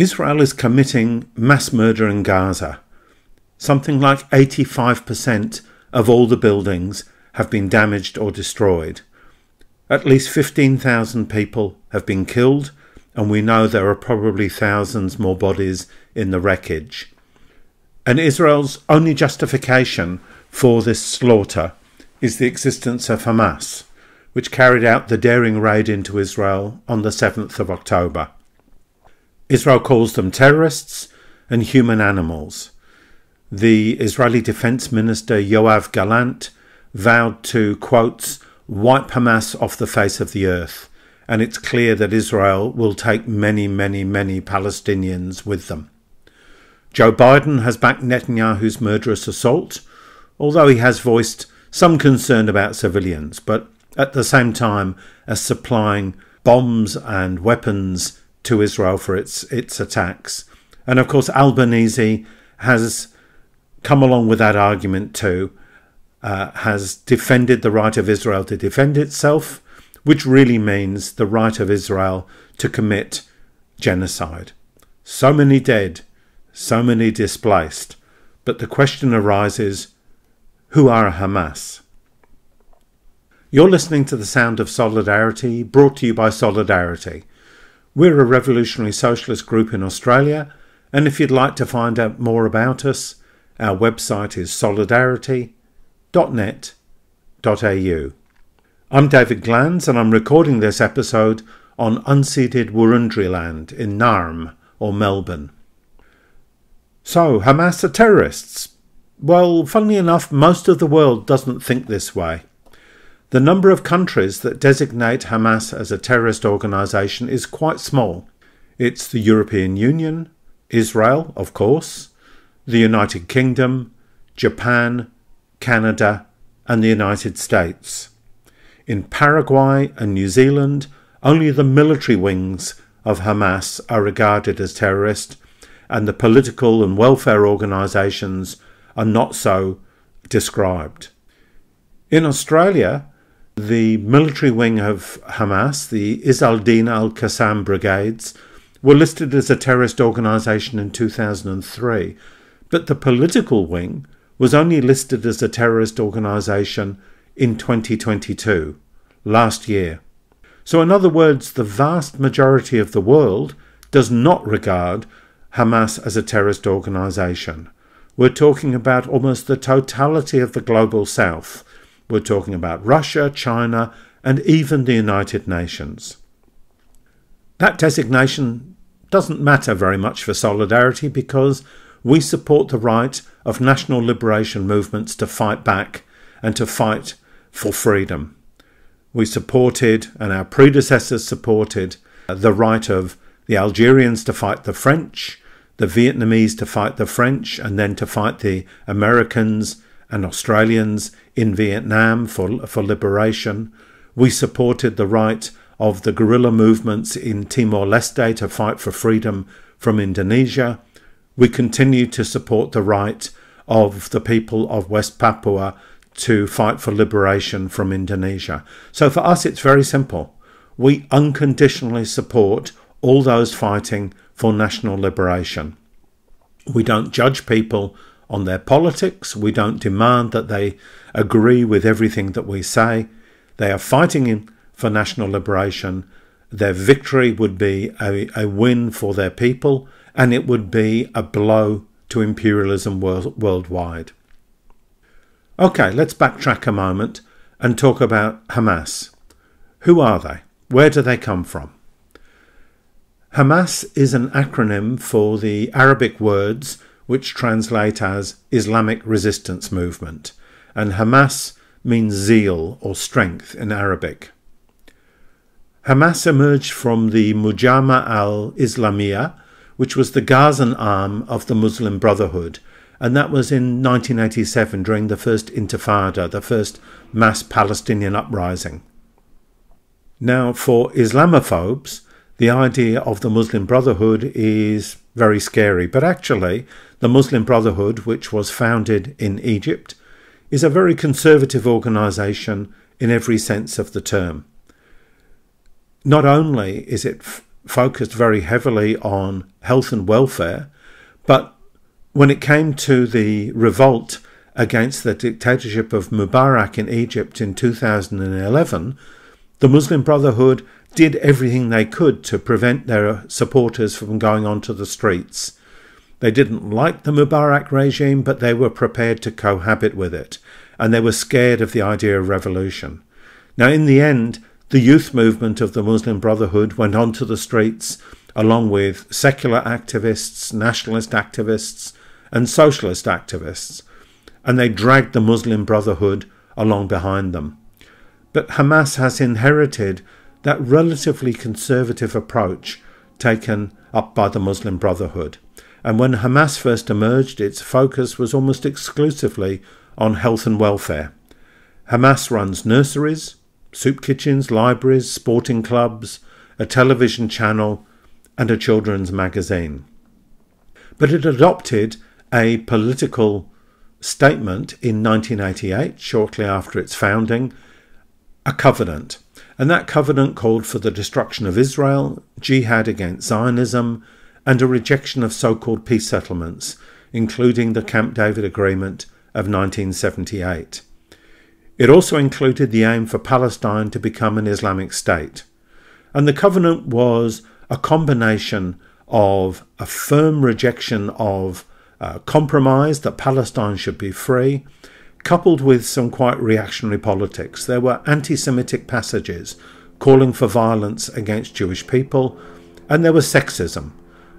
Israel is committing mass murder in Gaza. Something like 85% of all the buildings have been damaged or destroyed. At least 15,000 people have been killed, and we know there are probably thousands more bodies in the wreckage. And Israel's only justification for this slaughter is the existence of Hamas, which carried out the daring raid into Israel on the 7th of October. Israel calls them terrorists and human animals. The Israeli Defense Minister Yoav Gallant vowed to, quotes, wipe Hamas off the face of the earth, and it's clear that Israel will take many, many, many Palestinians with them. Joe Biden has backed Netanyahu's murderous assault, although he has voiced some concern about civilians, but at the same time as supplying bombs and weapons to Israel for its its attacks. And of course, Albanese has come along with that argument too, uh, has defended the right of Israel to defend itself, which really means the right of Israel to commit genocide. So many dead, so many displaced. But the question arises who are Hamas? You're listening to the sound of solidarity brought to you by Solidarity. We're a revolutionary socialist group in Australia, and if you'd like to find out more about us, our website is solidarity.net.au. I'm David Glanz, and I'm recording this episode on unceded Wurundjeri land in Naarm or Melbourne. So, Hamas are terrorists? Well, funnily enough, most of the world doesn't think this way. The number of countries that designate Hamas as a terrorist organisation is quite small. It's the European Union, Israel, of course, the United Kingdom, Japan, Canada, and the United States. In Paraguay and New Zealand, only the military wings of Hamas are regarded as terrorist, and the political and welfare organisations are not so described. In Australia, the military wing of Hamas, the Izz-al-Din al-Qassam brigades, were listed as a terrorist organisation in 2003, but the political wing was only listed as a terrorist organisation in 2022, last year. So, in other words, the vast majority of the world does not regard Hamas as a terrorist organisation. We're talking about almost the totality of the global south we're talking about Russia, China, and even the United Nations. That designation doesn't matter very much for solidarity because we support the right of national liberation movements to fight back and to fight for freedom. We supported, and our predecessors supported, uh, the right of the Algerians to fight the French, the Vietnamese to fight the French, and then to fight the Americans and Australians in Vietnam for, for liberation. We supported the right of the guerrilla movements in Timor Leste to fight for freedom from Indonesia. We continue to support the right of the people of West Papua to fight for liberation from Indonesia. So for us, it's very simple. We unconditionally support all those fighting for national liberation. We don't judge people on their politics. We don't demand that they agree with everything that we say. They are fighting for national liberation. Their victory would be a, a win for their people, and it would be a blow to imperialism world, worldwide. Okay, let's backtrack a moment and talk about Hamas. Who are they? Where do they come from? Hamas is an acronym for the Arabic words which translate as Islamic Resistance Movement, and Hamas means zeal or strength in Arabic. Hamas emerged from the Mujama al Islamiyah, which was the Gazan arm of the Muslim Brotherhood, and that was in 1987 during the first Intifada, the first mass Palestinian uprising. Now, for Islamophobes, the idea of the Muslim Brotherhood is very scary, but actually, the Muslim Brotherhood, which was founded in Egypt, is a very conservative organisation in every sense of the term. Not only is it focused very heavily on health and welfare, but when it came to the revolt against the dictatorship of Mubarak in Egypt in 2011, the Muslim Brotherhood did everything they could to prevent their supporters from going onto the streets. They didn't like the Mubarak regime, but they were prepared to cohabit with it, and they were scared of the idea of revolution. Now, in the end, the youth movement of the Muslim Brotherhood went onto the streets along with secular activists, nationalist activists, and socialist activists, and they dragged the Muslim Brotherhood along behind them. But Hamas has inherited that relatively conservative approach taken up by the Muslim Brotherhood. And when Hamas first emerged, its focus was almost exclusively on health and welfare. Hamas runs nurseries, soup kitchens, libraries, sporting clubs, a television channel, and a children's magazine. But it adopted a political statement in 1988, shortly after its founding, a covenant. And that covenant called for the destruction of Israel, jihad against Zionism, and a rejection of so called peace settlements, including the Camp David Agreement of 1978. It also included the aim for Palestine to become an Islamic state. And the covenant was a combination of a firm rejection of uh, compromise that Palestine should be free, coupled with some quite reactionary politics. There were anti Semitic passages calling for violence against Jewish people, and there was sexism.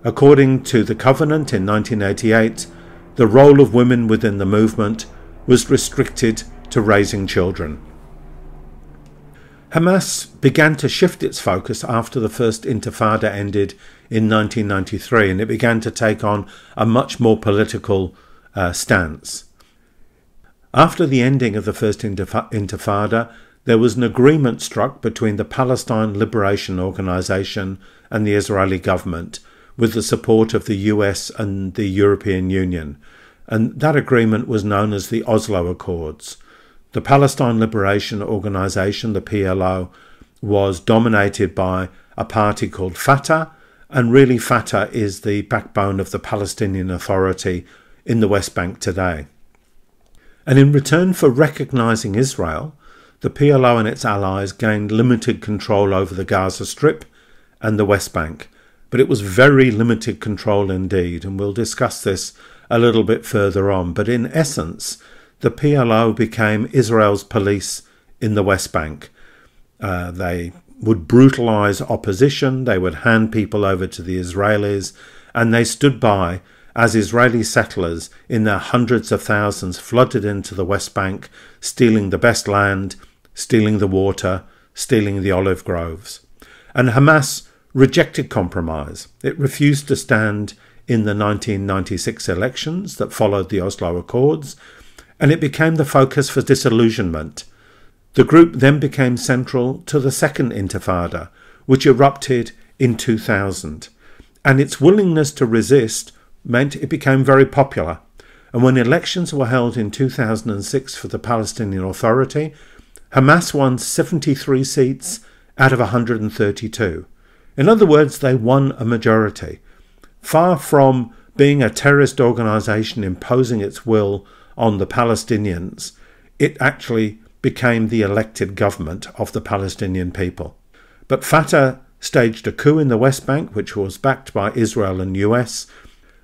According to the Covenant in 1988, the role of women within the movement was restricted to raising children. Hamas began to shift its focus after the First Intifada ended in 1993 and it began to take on a much more political uh, stance. After the ending of the First Intifada, there was an agreement struck between the Palestine Liberation Organization and the Israeli government with the support of the US and the European Union, and that agreement was known as the Oslo Accords. The Palestine Liberation Organization, the PLO, was dominated by a party called Fatah, and really Fatah is the backbone of the Palestinian Authority in the West Bank today. And in return for recognizing Israel, the PLO and its allies gained limited control over the Gaza Strip and the West Bank. But it was very limited control indeed, and we'll discuss this a little bit further on. But in essence, the PLO became Israel's police in the West Bank. Uh, they would brutalize opposition, they would hand people over to the Israelis, and they stood by as Israeli settlers in their hundreds of thousands flooded into the West Bank, stealing the best land, stealing the water, stealing the olive groves. And Hamas rejected compromise. It refused to stand in the 1996 elections that followed the Oslo Accords, and it became the focus for disillusionment. The group then became central to the Second Intifada, which erupted in 2000, and its willingness to resist meant it became very popular. And when elections were held in 2006 for the Palestinian Authority, Hamas won 73 seats out of 132. In other words, they won a majority. Far from being a terrorist organization imposing its will on the Palestinians, it actually became the elected government of the Palestinian people. But Fatah staged a coup in the West Bank, which was backed by Israel and US,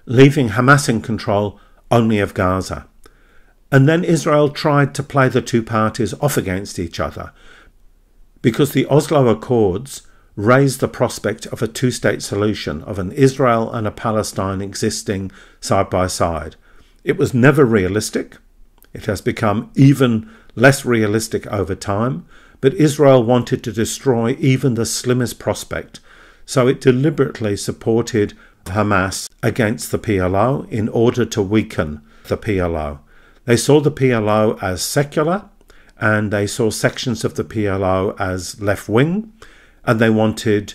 leaving Hamas in control only of Gaza. And then Israel tried to play the two parties off against each other because the Oslo Accords raised the prospect of a two state solution of an Israel and a Palestine existing side by side. It was never realistic. It has become even less realistic over time, but Israel wanted to destroy even the slimmest prospect, so it deliberately supported Hamas against the PLO in order to weaken the PLO. They saw the PLO as secular and they saw sections of the PLO as left wing, and they wanted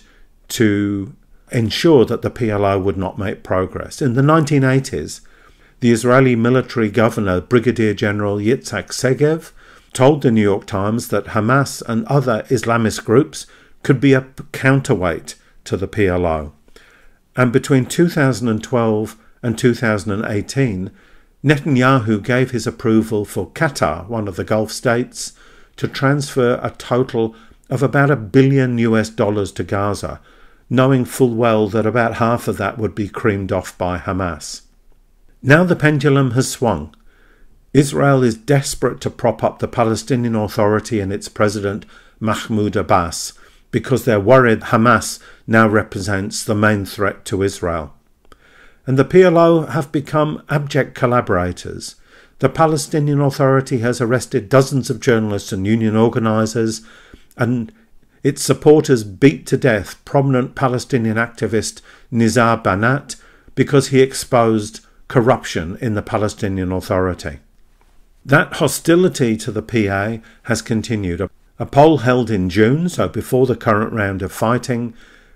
to ensure that the PLO would not make progress. In the 1980s, the Israeli military governor, Brigadier General Yitzhak Segev, told the New York Times that Hamas and other Islamist groups could be a counterweight to the PLO. And between 2012 and 2018, Netanyahu gave his approval for Qatar, one of the Gulf states, to transfer a total of about a billion US dollars to Gaza, knowing full well that about half of that would be creamed off by Hamas. Now the pendulum has swung. Israel is desperate to prop up the Palestinian Authority and its president Mahmoud Abbas because they're worried Hamas now represents the main threat to Israel. And the PLO have become abject collaborators. The Palestinian Authority has arrested dozens of journalists and union organisers, and its supporters beat to death prominent Palestinian activist Nizar Banat because he exposed corruption in the Palestinian Authority. That hostility to the PA has continued. A poll held in June, so before the current round of fighting,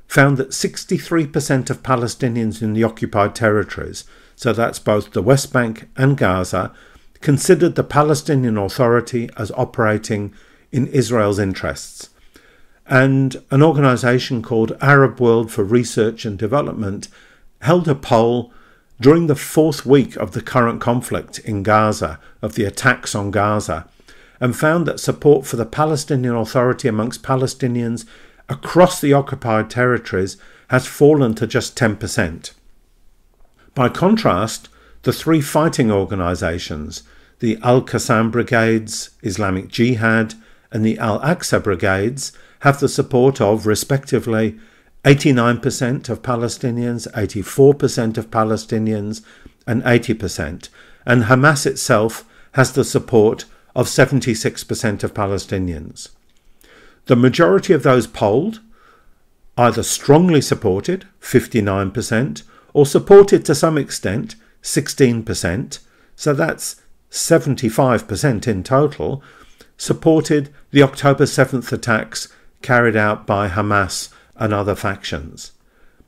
found that 63% of Palestinians in the occupied territories, so that's both the West Bank and Gaza, considered the Palestinian Authority as operating in Israel's interests. And an organisation called Arab World for Research and Development held a poll during the fourth week of the current conflict in Gaza, of the attacks on Gaza, and found that support for the Palestinian Authority amongst Palestinians across the occupied territories has fallen to just 10%. By contrast, the three fighting organisations, the Al Qassam Brigades, Islamic Jihad, and the Al Aqsa Brigades, have the support of, respectively, 89% of Palestinians, 84% of Palestinians, and 80%. And Hamas itself has the support of 76% of Palestinians. The majority of those polled either strongly supported, 59%, or supported to some extent, 16%, so that's 75% in total, supported the October 7th attacks carried out by Hamas and other factions.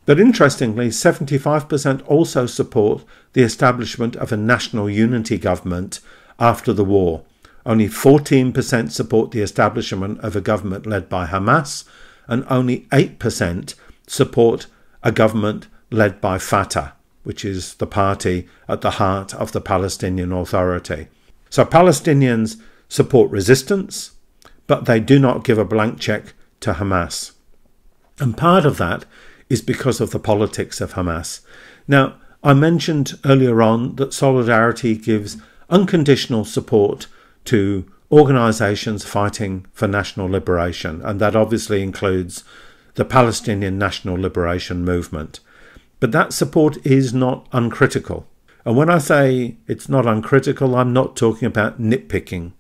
But interestingly, 75% also support the establishment of a national unity government after the war, only 14% support the establishment of a government led by Hamas, and only 8% support a government led by Fatah, which is the party at the heart of the Palestinian Authority. So Palestinians support resistance, but they do not give a blank check to Hamas. And part of that is because of the politics of Hamas. Now, I mentioned earlier on that Solidarity gives unconditional support to organisations fighting for national liberation, and that obviously includes the Palestinian National Liberation Movement. But that support is not uncritical. And when I say it's not uncritical, I'm not talking about nitpicking.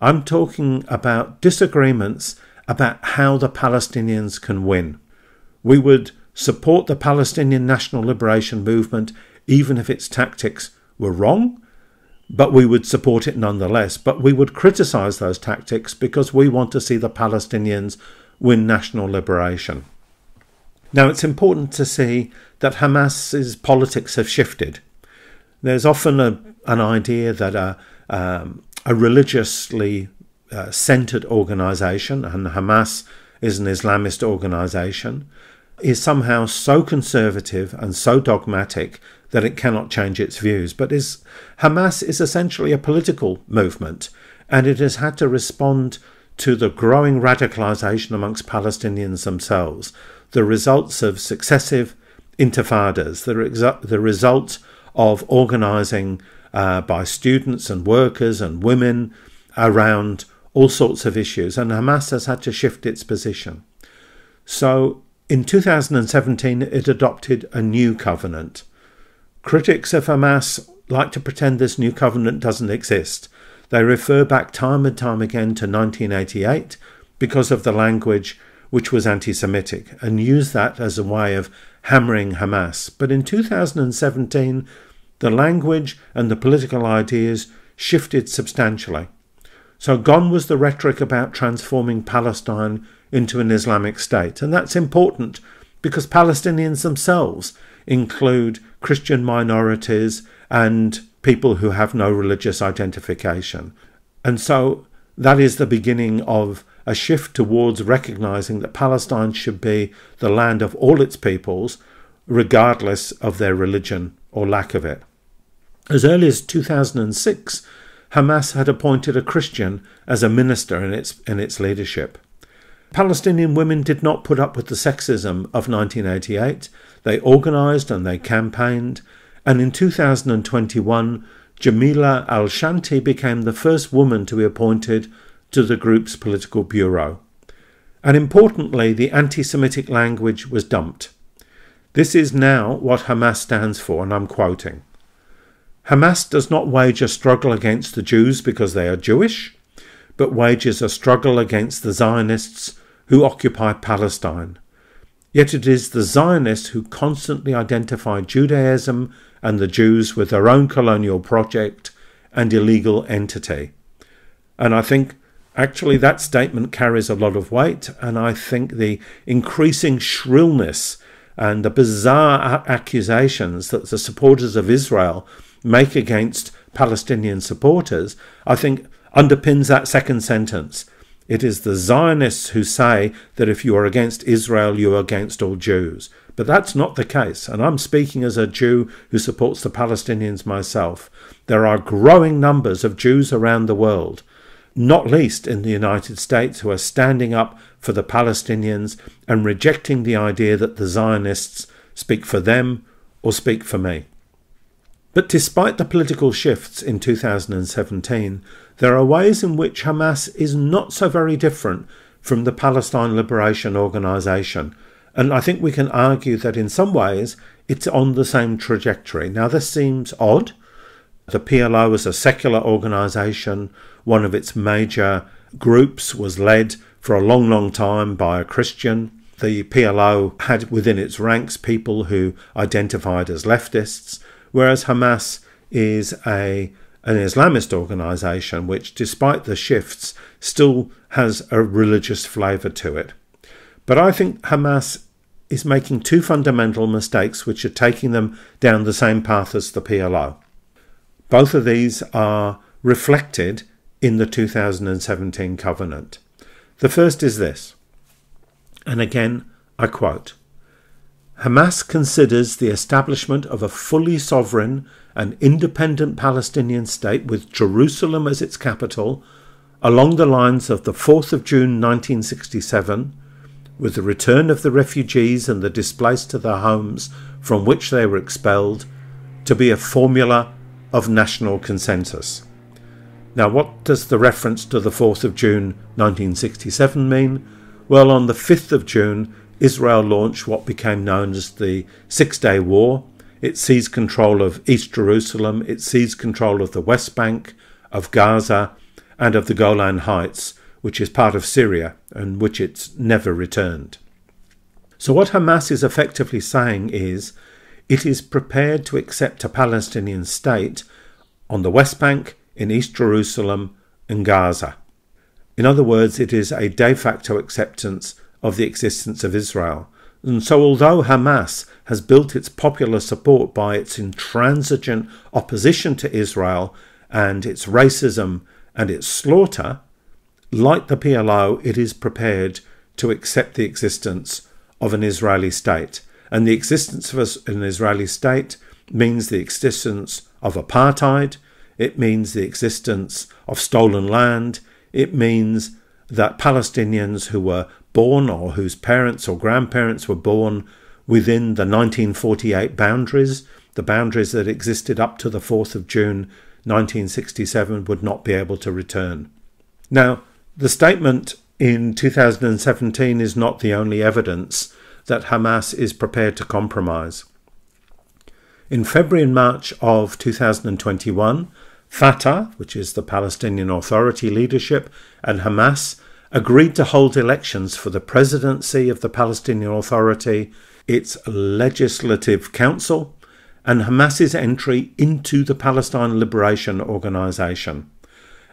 I'm talking about disagreements about how the Palestinians can win. We would support the Palestinian National Liberation Movement even if its tactics were wrong but we would support it nonetheless. But we would criticize those tactics because we want to see the Palestinians win national liberation. Now, it's important to see that Hamas's politics have shifted. There's often a, an idea that a, um, a religiously uh, centered organization, and Hamas is an Islamist organization, is somehow so conservative and so dogmatic that it cannot change its views. But is, Hamas is essentially a political movement, and it has had to respond to the growing radicalization amongst Palestinians themselves, the results of successive intifadas, the, the result of organizing uh, by students and workers and women around all sorts of issues, and Hamas has had to shift its position. So in 2017, it adopted a new covenant Critics of Hamas like to pretend this new covenant doesn't exist. They refer back time and time again to 1988 because of the language which was anti Semitic and use that as a way of hammering Hamas. But in 2017, the language and the political ideas shifted substantially. So gone was the rhetoric about transforming Palestine into an Islamic state. And that's important because Palestinians themselves include Christian minorities and people who have no religious identification. And so that is the beginning of a shift towards recognizing that Palestine should be the land of all its peoples, regardless of their religion or lack of it. As early as 2006, Hamas had appointed a Christian as a minister in its, in its leadership. Palestinian women did not put up with the sexism of 1988. They organised and they campaigned, and in 2021, Jamila Al Shanti became the first woman to be appointed to the group's political bureau. And importantly, the anti Semitic language was dumped. This is now what Hamas stands for, and I'm quoting Hamas does not wage a struggle against the Jews because they are Jewish, but wages a struggle against the Zionists who occupy Palestine. Yet it is the Zionists who constantly identify Judaism and the Jews with their own colonial project and illegal entity. And I think actually that statement carries a lot of weight, and I think the increasing shrillness and the bizarre accusations that the supporters of Israel make against Palestinian supporters, I think underpins that second sentence. It is the Zionists who say that if you are against Israel, you are against all Jews. But that's not the case, and I'm speaking as a Jew who supports the Palestinians myself. There are growing numbers of Jews around the world, not least in the United States, who are standing up for the Palestinians and rejecting the idea that the Zionists speak for them or speak for me. But despite the political shifts in 2017, there are ways in which Hamas is not so very different from the Palestine Liberation Organization. And I think we can argue that in some ways it's on the same trajectory. Now, this seems odd. The PLO is a secular organization. One of its major groups was led for a long, long time by a Christian. The PLO had within its ranks people who identified as leftists, whereas Hamas is a an Islamist organization which, despite the shifts, still has a religious flavour to it. But I think Hamas is making two fundamental mistakes which are taking them down the same path as the PLO. Both of these are reflected in the 2017 covenant. The first is this, and again I quote Hamas considers the establishment of a fully sovereign and independent Palestinian state with Jerusalem as its capital, along the lines of the 4th of June 1967, with the return of the refugees and the displaced to their homes from which they were expelled, to be a formula of national consensus. Now, what does the reference to the 4th of June 1967 mean? Well, on the 5th of June, Israel launched what became known as the Six Day War, it seized control of East Jerusalem, it seized control of the West Bank, of Gaza, and of the Golan Heights, which is part of Syria and which it's never returned. So, what Hamas is effectively saying is it is prepared to accept a Palestinian state on the West Bank, in East Jerusalem, and Gaza. In other words, it is a de facto acceptance of the existence of Israel. And so, although Hamas has built its popular support by its intransigent opposition to Israel and its racism and its slaughter, like the PLO, it is prepared to accept the existence of an Israeli state. And the existence of an Israeli state means the existence of apartheid, it means the existence of stolen land, it means that Palestinians who were born or whose parents or grandparents were born within the 1948 boundaries, the boundaries that existed up to the 4th of June 1967, would not be able to return. Now, the statement in 2017 is not the only evidence that Hamas is prepared to compromise. In February and March of 2021, Fatah, which is the Palestinian Authority leadership, and Hamas agreed to hold elections for the presidency of the Palestinian Authority, its legislative council, and Hamas's entry into the Palestine Liberation Organization.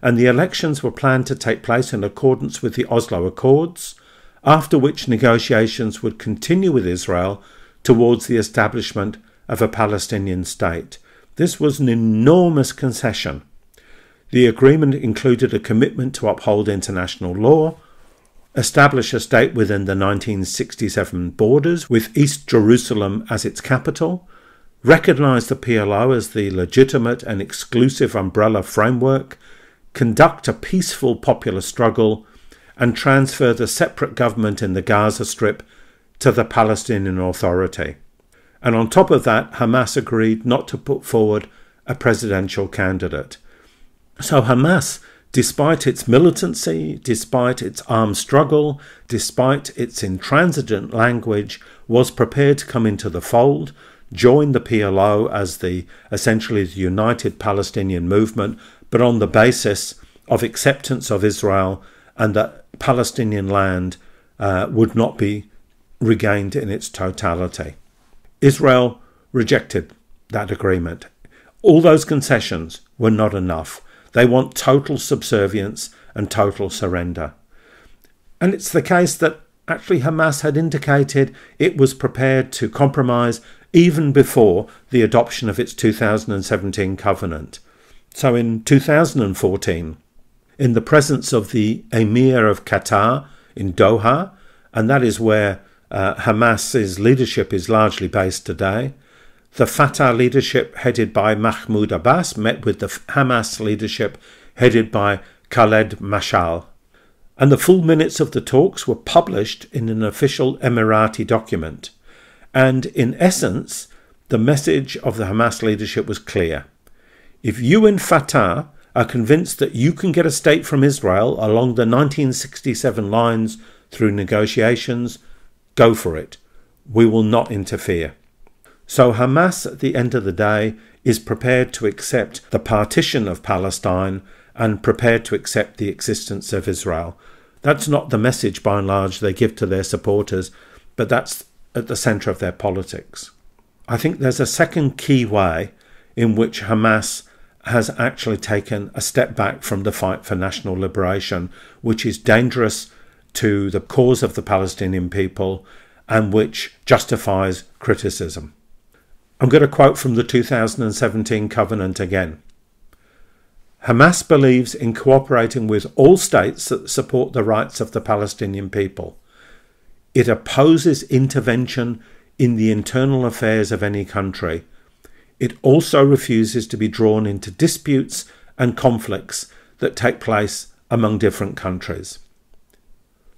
And the elections were planned to take place in accordance with the Oslo Accords, after which negotiations would continue with Israel towards the establishment of a Palestinian state. This was an enormous concession the agreement included a commitment to uphold international law, establish a state within the 1967 borders with East Jerusalem as its capital, recognize the PLO as the legitimate and exclusive umbrella framework, conduct a peaceful popular struggle, and transfer the separate government in the Gaza Strip to the Palestinian Authority. And on top of that, Hamas agreed not to put forward a presidential candidate. So Hamas Despite its militancy, despite its armed struggle, despite its intransigent language, was prepared to come into the fold, join the PLO as the essentially the united Palestinian movement, but on the basis of acceptance of Israel and that Palestinian land uh, would not be regained in its totality. Israel rejected that agreement. All those concessions were not enough. They want total subservience and total surrender. And it's the case that actually Hamas had indicated it was prepared to compromise even before the adoption of its 2017 covenant. So in 2014, in the presence of the Emir of Qatar in Doha, and that is where uh, Hamas's leadership is largely based today, the Fatah leadership, headed by Mahmoud Abbas, met with the Hamas leadership, headed by Khaled Mashal. And the full minutes of the talks were published in an official Emirati document. And in essence, the message of the Hamas leadership was clear. If you and Fatah are convinced that you can get a state from Israel along the 1967 lines through negotiations, go for it. We will not interfere. So Hamas, at the end of the day, is prepared to accept the partition of Palestine and prepared to accept the existence of Israel. That's not the message, by and large, they give to their supporters, but that's at the centre of their politics. I think there's a second key way in which Hamas has actually taken a step back from the fight for national liberation, which is dangerous to the cause of the Palestinian people and which justifies criticism. I'm going to quote from the 2017 Covenant again. Hamas believes in cooperating with all states that support the rights of the Palestinian people. It opposes intervention in the internal affairs of any country. It also refuses to be drawn into disputes and conflicts that take place among different countries.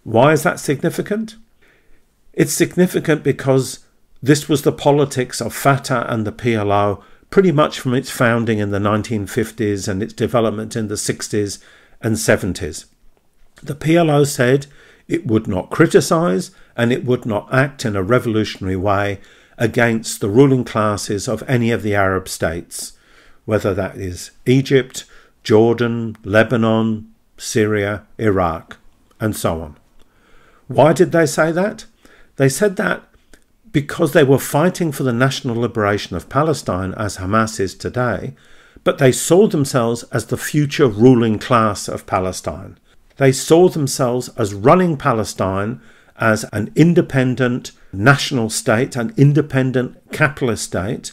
Why is that significant? It's significant because this was the politics of Fatah and the PLO pretty much from its founding in the 1950s and its development in the 60s and 70s. The PLO said it would not criticise and it would not act in a revolutionary way against the ruling classes of any of the Arab states, whether that is Egypt, Jordan, Lebanon, Syria, Iraq, and so on. Why did they say that? They said that because they were fighting for the national liberation of Palestine as Hamas is today, but they saw themselves as the future ruling class of Palestine. They saw themselves as running Palestine as an independent national state, an independent capitalist state,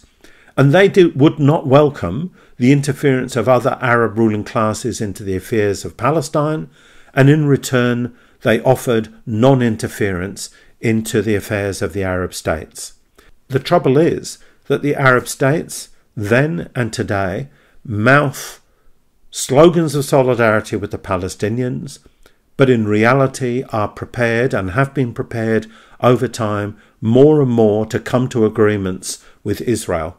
and they do, would not welcome the interference of other Arab ruling classes into the affairs of Palestine, and in return, they offered non interference into the affairs of the Arab states. The trouble is that the Arab states, then and today, mouth slogans of solidarity with the Palestinians, but in reality are prepared and have been prepared over time more and more to come to agreements with Israel,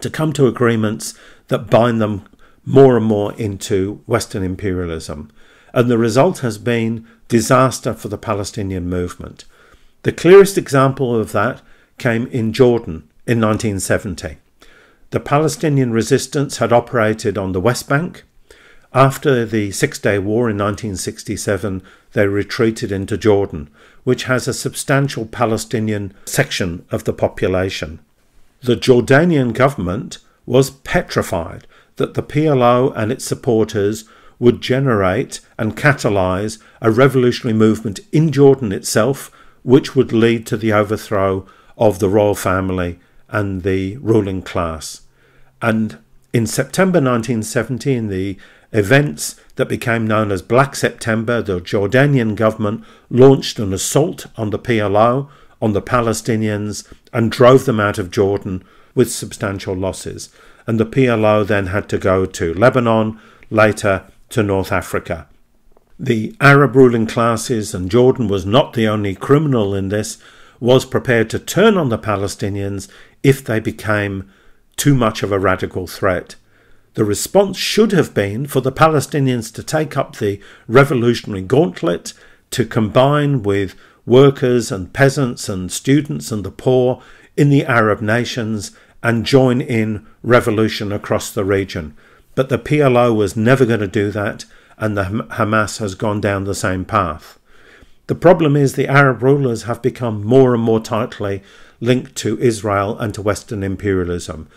to come to agreements that bind them more and more into Western imperialism. And the result has been disaster for the Palestinian movement. The clearest example of that came in Jordan in 1970. The Palestinian resistance had operated on the West Bank. After the Six Day War in 1967, they retreated into Jordan, which has a substantial Palestinian section of the population. The Jordanian government was petrified that the PLO and its supporters would generate and catalyse a revolutionary movement in Jordan itself which would lead to the overthrow of the royal family and the ruling class. And in September 1917, the events that became known as Black September, the Jordanian government launched an assault on the PLO, on the Palestinians, and drove them out of Jordan with substantial losses. And the PLO then had to go to Lebanon, later to North Africa. The Arab ruling classes, and Jordan was not the only criminal in this, was prepared to turn on the Palestinians if they became too much of a radical threat. The response should have been for the Palestinians to take up the revolutionary gauntlet, to combine with workers and peasants and students and the poor in the Arab nations and join in revolution across the region. But the PLO was never going to do that, and the Hamas has gone down the same path. The problem is the Arab rulers have become more and more tightly linked to Israel and to Western imperialism.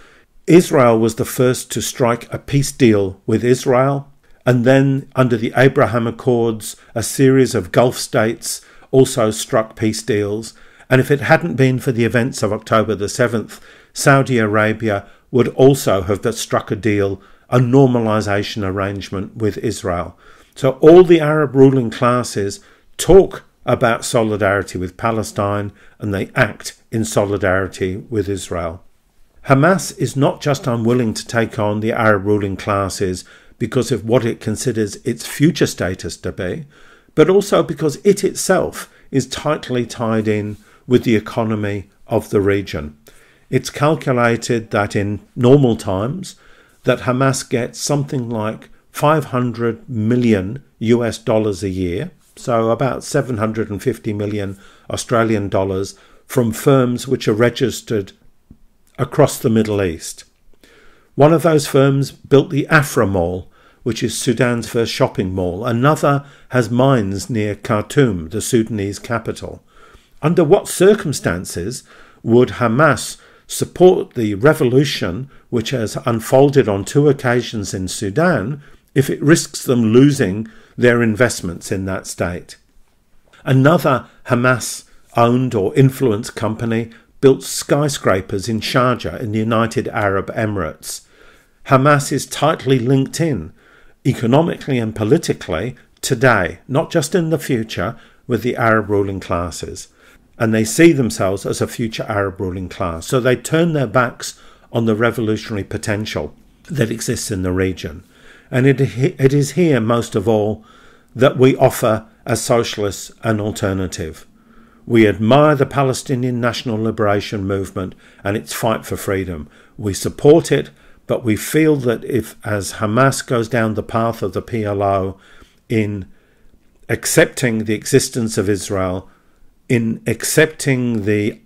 Israel was the first to strike a peace deal with Israel, and then under the Abraham Accords, a series of Gulf states also struck peace deals. And if it hadn't been for the events of October the 7th, Saudi Arabia would also have struck a deal, a normalization arrangement with Israel. So all the Arab ruling classes talk about solidarity with Palestine and they act in solidarity with Israel. Hamas is not just unwilling to take on the Arab ruling classes because of what it considers its future status to be, but also because it itself is tightly tied in with the economy of the region. It's calculated that in normal times that Hamas gets something like 500 million US dollars a year, so about 750 million Australian dollars from firms which are registered across the Middle East. One of those firms built the Afra Mall, which is Sudan's first shopping mall. Another has mines near Khartoum, the Sudanese capital. Under what circumstances would Hamas support the revolution which has unfolded on two occasions in Sudan if it risks them losing their investments in that state? Another Hamas owned or influenced company built skyscrapers in Sharjah in the United Arab Emirates. Hamas is tightly linked in, economically and politically, today, not just in the future, with the Arab ruling classes. And they see themselves as a future Arab ruling class. So they turn their backs on the revolutionary potential that exists in the region. And it, it is here, most of all, that we offer as socialists an alternative. We admire the Palestinian National Liberation Movement and its fight for freedom. We support it, but we feel that if, as Hamas goes down the path of the PLO in accepting the existence of Israel, in accepting the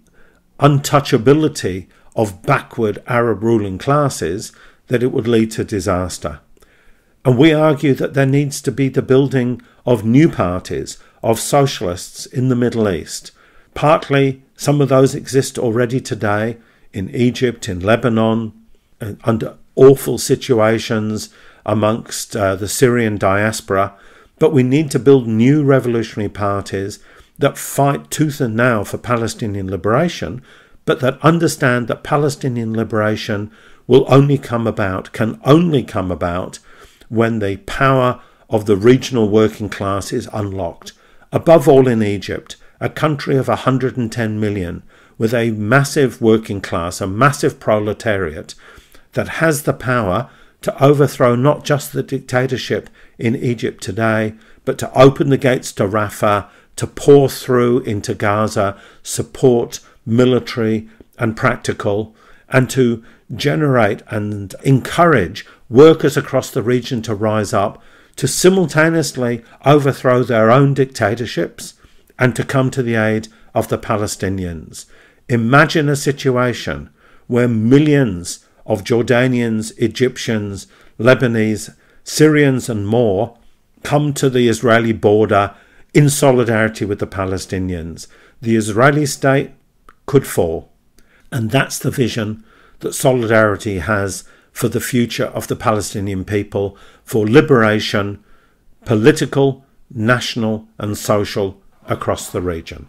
untouchability of backward Arab ruling classes, that it would lead to disaster. And we argue that there needs to be the building of new parties, of socialists in the Middle East. Partly, some of those exist already today in Egypt, in Lebanon, uh, under awful situations amongst uh, the Syrian diaspora. But we need to build new revolutionary parties that fight tooth and nail for Palestinian liberation, but that understand that Palestinian liberation will only come about, can only come about, when the power of the regional working class is unlocked. Above all in Egypt, a country of 110 million with a massive working class, a massive proletariat that has the power to overthrow not just the dictatorship in Egypt today, but to open the gates to Rafah, to pour through into Gaza, support military and practical, and to generate and encourage workers across the region to rise up to simultaneously overthrow their own dictatorships and to come to the aid of the Palestinians. Imagine a situation where millions of Jordanians, Egyptians, Lebanese, Syrians, and more come to the Israeli border in solidarity with the Palestinians. The Israeli state could fall. And that's the vision that Solidarity has for the future of the Palestinian people, for liberation, political, national, and social across the region.